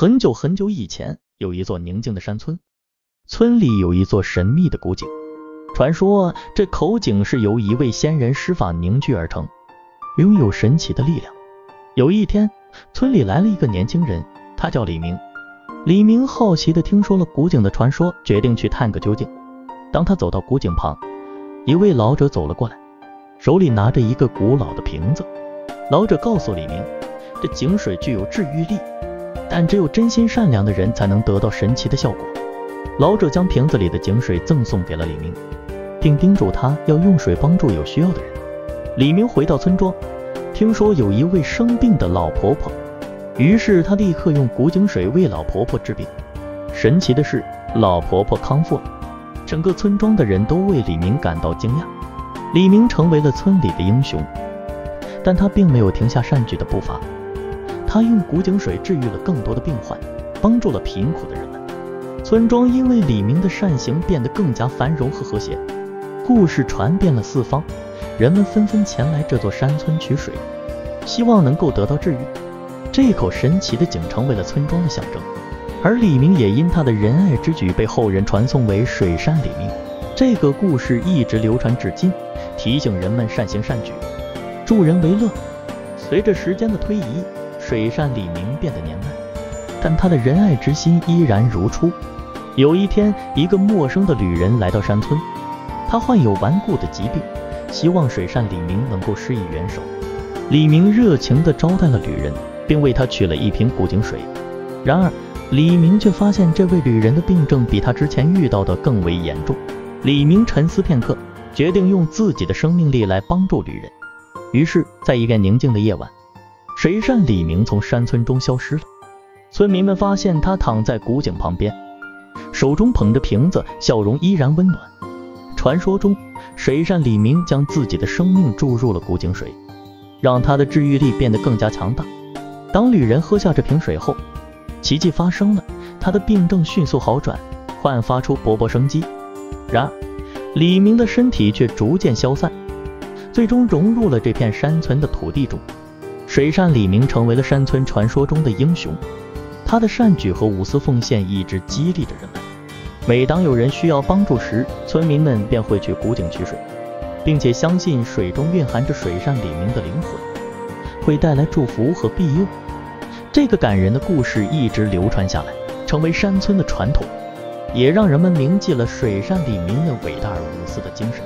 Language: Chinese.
很久很久以前，有一座宁静的山村，村里有一座神秘的古井。传说这口井是由一位仙人施法凝聚而成，拥有神奇的力量。有一天，村里来了一个年轻人，他叫李明。李明好奇的听说了古井的传说，决定去探个究竟。当他走到古井旁，一位老者走了过来，手里拿着一个古老的瓶子。老者告诉李明，这井水具有治愈力。但只有真心善良的人才能得到神奇的效果。老者将瓶子里的井水赠送给了李明，并叮嘱他要用水帮助有需要的人。李明回到村庄，听说有一位生病的老婆婆，于是他立刻用古井水为老婆婆治病。神奇的是，老婆婆康复了，整个村庄的人都为李明感到惊讶。李明成为了村里的英雄，但他并没有停下善举的步伐。他用古井水治愈了更多的病患，帮助了贫苦的人们。村庄因为李明的善行变得更加繁荣和和谐。故事传遍了四方，人们纷纷前来这座山村取水，希望能够得到治愈。这口神奇的井成为了村庄的象征，而李明也因他的仁爱之举被后人传颂为水善李明。这个故事一直流传至今，提醒人们善行善举，助人为乐。随着时间的推移。水善李明变得年迈，但他的仁爱之心依然如初。有一天，一个陌生的旅人来到山村，他患有顽固的疾病，希望水善李明能够施以援手。李明热情地招待了旅人，并为他取了一瓶古井水。然而，李明却发现这位旅人的病症比他之前遇到的更为严重。李明沉思片刻，决定用自己的生命力来帮助旅人。于是，在一个宁静的夜晚。水善李明从山村中消失了，村民们发现他躺在古井旁边，手中捧着瓶子，笑容依然温暖。传说中，水善李明将自己的生命注入了古井水，让他的治愈力变得更加强大。当旅人喝下这瓶水后，奇迹发生了，他的病症迅速好转，焕发出勃勃生机。然而，李明的身体却逐渐消散，最终融入了这片山村的土地中。水善李明成为了山村传说中的英雄，他的善举和无私奉献一直激励着人们。每当有人需要帮助时，村民们便会去古井取水，并且相信水中蕴含着水善李明的灵魂，会带来祝福和庇佑。这个感人的故事一直流传下来，成为山村的传统，也让人们铭记了水善李明的伟大而无私的精神。